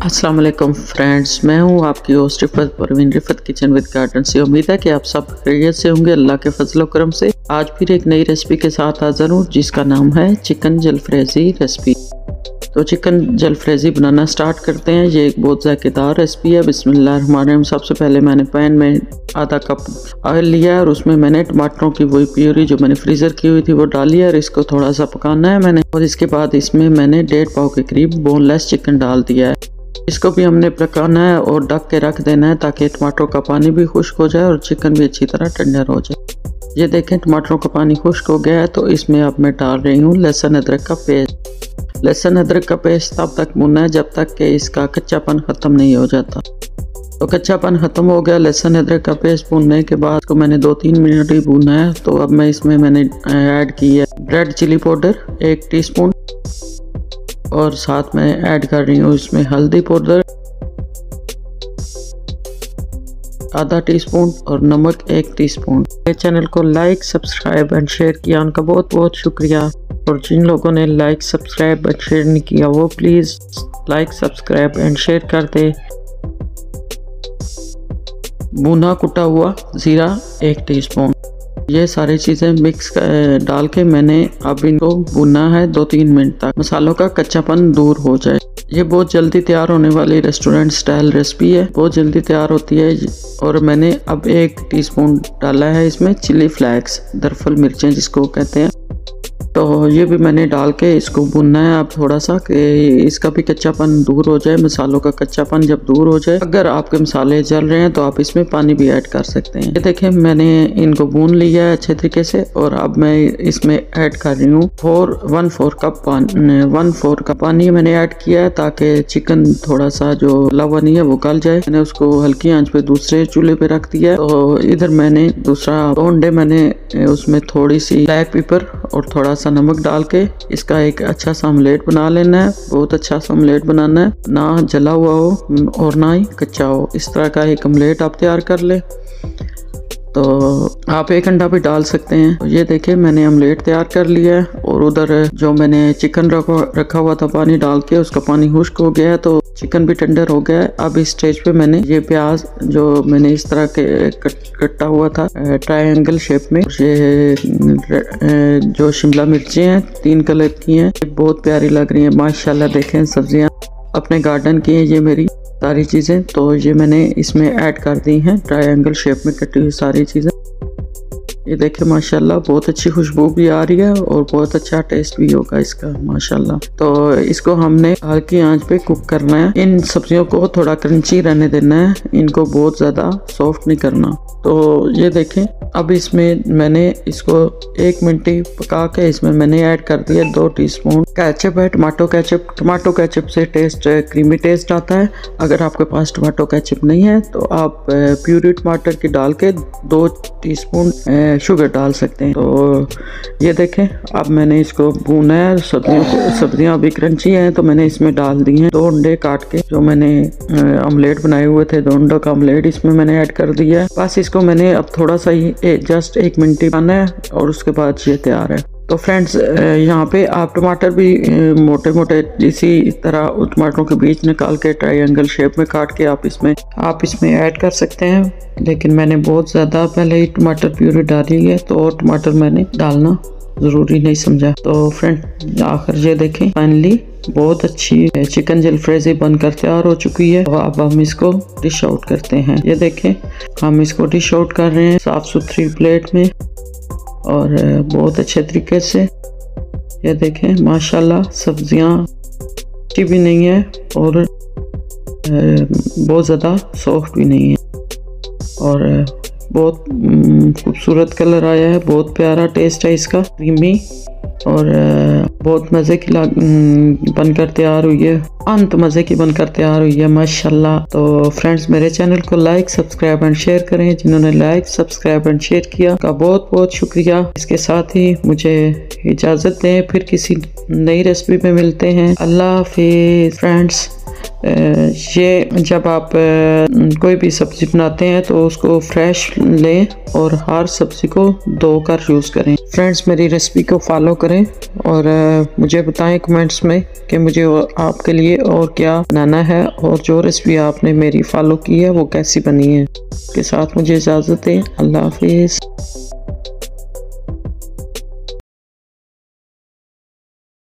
अस्सलाम वालेकुम फ्रेंड्स, मैं हूँ आपकी host Rifat, Parveen Rifat kitchen with garden से। उम्मीद है कि आप सब खैरियत से होंगे, अल्लाह के फजल करम से। आज फिर एक नई रेसिपी के साथ हाजिर हूँ, जिसका नाम है चिकन जलफ्रेजी रेसिपी तो चिकन जलफ्रेजी बनाना स्टार्ट करते हैं। ये एक बहुत ज़ायकेदार रेसिपी है। बिस्मिल्लाह सबसे पहले मैंने पैन में आधा कप ऑयल लिया और उसमें मैंने टमाटरों की वही प्योरी जो मैंने फ्रीज़र की हुई थी, वो डाली और इसको थोड़ा सा पकाना है मैंने। और इसके बाद इसमें मैंने डेढ़ पाव के करीब बोनलेस चिकन डाल दिया है। इसको भी हमने पकाना है और ढक के रख देना है ताकि टमाटरों का पानी भी खुश्क हो जाए और चिकन भी अच्छी तरह टेंडर हो जाए। ये देखें, टमाटरों का पानी खुश्क हो गया है तो इसमें अब मैं डाल रही हूँ लहसुन अदरक का पेस्ट। लहसुन अदरक का पेस्ट तब तक भुनना है जब तक कि इसका कच्चापन ख़त्म नहीं हो जाता। तो कच्चापन ख़त्म हो गया, लहसुन अदरक का पेस्ट भूनने के बाद को मैंने दो तीन मिनट ही भूना है। तो अब मैं इसमें मैंने ऐड की है रेड चिली पाउडर, एक टीस्पून। और साथ में ऐड कर रही हूँ इसमें हल्दी पाउडर, आधा टीस्पून और नमक एक टीस्पून। मेरे चैनल को लाइक, सब्सक्राइब एंड शेयर किया, उनका बहुत बहुत शुक्रिया। और जिन लोगों ने लाइक, सब्सक्राइब एंड शेयर नहीं किया, वो please like, subscribe and share कर दे। भुना कुटा हुआ ज़ीरा एक टीस्पून। ये सारी चीज़ें मिक्स डाल के मैंने अब इनको भुना है दो तीन मिनट तक। मसालों का कच्चापन दूर हो जाए। ये बहुत जल्दी तैयार होने वाली रेस्टोरेंट स्टाइल रेसिपी है। बहुत जल्दी तैयार होती है। और मैंने अब एक टीस्पून डाला है इसमें चिली फ्लैक्स दरफल मिर्चें जिसको कहते हैं। तो ये भी मैंने डाल के इसको भुनना है अब थोड़ा सा कि इसका भी कच्चापन दूर हो जाए, मसालों का कच्चापन जब दूर हो जाए। अगर आपके मसाले जल रहे हैं तो आप इसमें पानी भी ऐड कर सकते हैं। ये देखें मैंने इनको भून लिया है अच्छे तरीके से और अब मैं इसमें ऐड कर रही हूँ फोर, वन फोर कप पानी, वन फोर कप पानी मैंने ऐड किया है ताकि चिकन थोड़ा सा जो लवा नहीं है वो गल जाए। मैंने उसको हल्की आँच पे दूसरे चूल्हे पे रख दिया तो इधर मैंने दूसरा अंडे मैंने उसमें थोड़ी सी ब्लैक पेपर और थोड़ा सा नमक डाल के इसका एक अच्छा सा ऑमलेट बना लेना है। बहुत अच्छा सा ऑमलेट बनाना है। ना जला हुआ हो और ना ही कच्चा हो। इस तरह का एक ऑमलेट आप तैयार कर ले। तो आप एक अंडा भी डाल सकते हैं। तो ये देखिए मैंने ऑमलेट तैयार कर लिया है और उधर जो मैंने चिकन रखा हुआ था पानी डाल के उसका पानी खुश्क हो गया है। तो चिकन भी टेंडर हो गया है। अब इस स्टेज पे मैंने ये प्याज जो मैंने इस तरह के कट, हुआ था ट्रायंगल शेप में ये जो शिमला मिर्ची हैं तीन कलर की हैं। बहुत प्यारी लग रही हैं माशाल्लाह देखें सब्ज़ियाँ। अपने गार्डन की हैं ये मेरी। सारी चीज़ें तो ये मैंने इसमें ऐड कर दी हैं ट्रायंगल शेप में कटी हुई सारी चीज़ें। ये देखे माशाल्लाह, बहुत अच्छी खुशबू भी आ रही है और बहुत अच्छा टेस्ट भी होगा इसका, माशाल्लाह। तो इसको हमने हल्की आँच पे कुक करना है। इन सब्जियों को थोड़ा क्रंची रहने देना है, इनको बहुत ज़्यादा सॉफ्ट नहीं करना। तो ये देखें अब इसमें मैंने इसको एक मिनट ही पका के इसमें मैंने ऐड कर दिया दो टीस्पून कैचअप है, टमाटो कैचअप। टमाटो कैचअप से टेस्ट क्रीमी टेस्ट आता है। अगर आपके पास टमाटो कैचअप नहीं है तो आप प्यूरी टमाटर की डाल के दो टीस्पून शुगर डाल सकते हैं। तो ये देखें, अब मैंने इसको भूना है। सब्जियों सब्ज़ियाँ अभी क्रंची हैं तो मैंने इसमें डाल दी हैं दो अंडे काट के, जो मैंने ऑमलेट बनाए हुए थे। दो अंडों का ऑमलेट इसमें मैंने ऐड कर दिया है। बस इसको मैंने अब थोड़ा सा ही जस्ट एक मिनट ही बनना है और उसके बाद ये तैयार है। तो फ्रेंड्स यहाँ पे आप टमाटर भी मोटे मोटे इसी तरह टमाटरों के बीच निकाल के ट्रायंगल शेप में काट के आप इसमें आप इसमें ऐड कर सकते हैं। लेकिन मैंने बहुत ज़्यादा पहले ही टमाटर प्यूरी डाली है तो और टमाटर मैंने डालना ज़रूरी नहीं समझा। तो फ्रेंड आखिर ये देखें फाइनली बहुत अच्छी चिकन जलफ्रेजी बनकर तैयार हो चुकी है। तो अब हम इसको डिश आउट करते हैं। ये देखें, हम इसको डिश आउट कर रहे हैं साफ़ सुथरी प्लेट में और बहुत अच्छे तरीके से। ये देखें, माशाल्लाह, सब्ज़ियाँ अच्छी भी नहीं है और बहुत ज़्यादा सॉफ्ट भी नहीं है। और बहुत खूबसूरत कलर आया है, बहुत प्यारा टेस्ट है इसका क्रीमी और बहुत मज़े की बनकर तैयार हुई है। अंत मज़े की बनकर तैयार हुई है, माशाल्लाह। तो फ्रेंड्स मेरे चैनल को लाइक सब्सक्राइब एंड शेयर करें। जिन्होंने लाइक सब्सक्राइब एंड शेयर किया, का बहुत बहुत शुक्रिया। इसके साथ ही मुझे इजाज़त दें। फिर किसी नई रेसिपी में मिलते हैं। अल्लाह हाफिज़। फ्रेंड्स ये जब आप कोई भी सब्ज़ी बनाते हैं तो उसको फ्रेश लें और हर सब्ज़ी को धो कर यूज़ करें। फ्रेंड्स मेरी रेसिपी को फॉलो करें और मुझे बताएँ कमेंट्स में कि मुझे आपके लिए और क्या बनाना है और जो रेसिपी आपने मेरी फॉलो की है, वो कैसी बनी है। के साथ मुझे इजाज़त दें। अल्लाह हाफिज़।